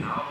now.